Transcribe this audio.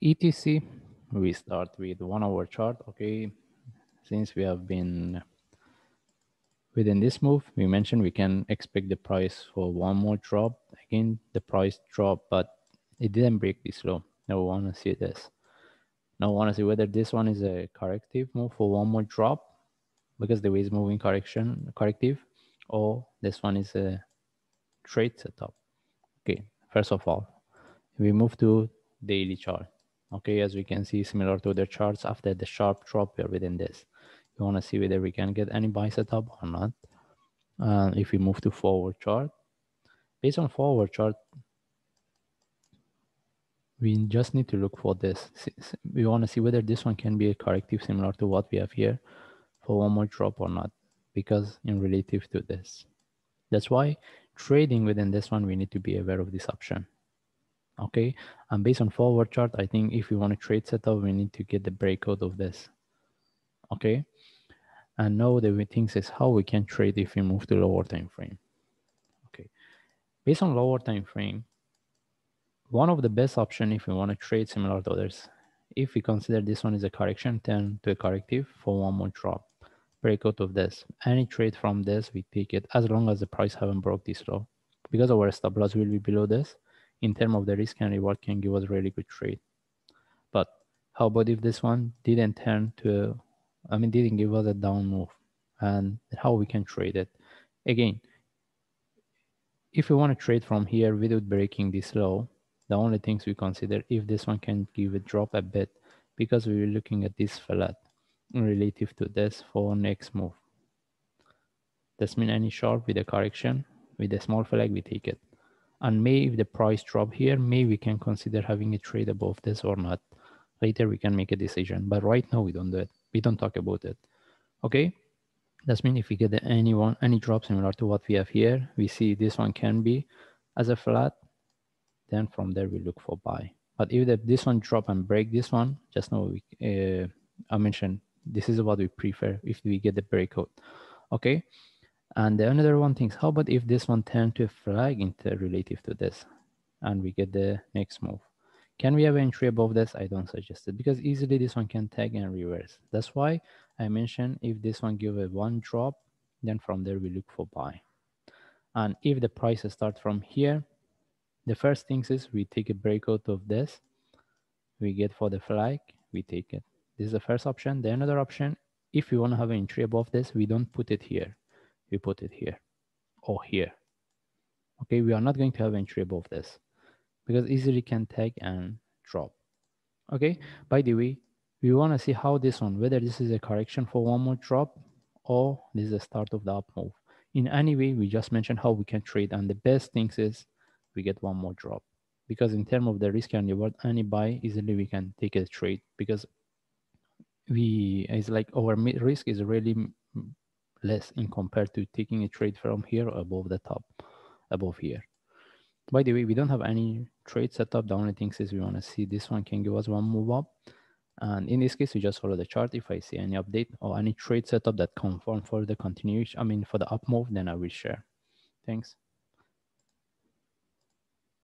etc we start with one hour chart okay? Since we have been within this move we mentioned we can expect the price for one more drop. Again the price drop but it didn't break this low. Now we want to see this. Now we want to see whether this one is a corrective move for one more drop because the way is moving correction corrective or this one is a trade setup. Okay first of all we move to daily chart okay as we can see similar to the charts after the sharp drop we're within this. Want to see whether we can get any buy setup or not? Uh, if we move to forward chart. Based on forward chart we just need to look for this. We want to see whether this one can be a corrective similar to what we have here for one more drop or not because in relative to this. That's why trading within this one we need to be aware of this option okay and based on forward chart i think if we want to trade setup we need to get the breakout of this. Okay and now the things is how we can trade if we move to lower time frame. Okay based on lower time frame one of the best option if we want to trade similar to others if we consider this one is a correction turn to a corrective for one more drop breakout of this. Any trade from this we take it as long as the price haven't broke this low because our stop loss will be below this in terms of the risk and reward can give us really good trade. But how about if this one didn't turn to, I mean, didn't give us a down move and how we can trade it. Again, if we want to trade from here without breaking this low, the only things we consider if this one can give a drop a bit because we were looking at this flat relative to this for next move. This mean any sharp with a correction with a small flag, we take it and may if the price drop here may we can consider having a trade above this or not. Later we can make a decision. But right now we don't do it. We don't talk about it. Okay? That's mean if we get any one any drop similar to what we have here we see this one can be as a flat then from there we look for buy. But if the, this one drop and break this one just know we uh, i mentioned this is what we prefer if we get the breakout. Okay and the another one thinks, how about if this one turn to a flag into relative to this and we get the next move? Can we have entry above this? I don't suggest it because easily this one can tag and reverse. That's why I mentioned if this one give a one drop, then from there we look for buy. And if the price start from here, the first things is we take a breakout of this. We get for the flag, we take it. This is the first option. The another option, if we want to have entry above this, we don't put it here we put it here or here. Okay, we are not going to have entry above this because easily can tag and drop. Okay, by the way, we want to see how this one, whether this is a correction for one more drop or this is the start of the up move. In any way, we just mentioned how we can trade and the best things is we get one more drop because in terms of the risk and reward, any buy easily we can take a trade because we, it's like our risk is really less in compared to taking a trade from here above the top, above here. By the way, we don't have any trade setup. The only thing is we want to see this one can give us one move up. And in this case, we just follow the chart. If I see any update or any trade setup that confirm for the continuation, I mean, for the up move, then I will share. Thanks.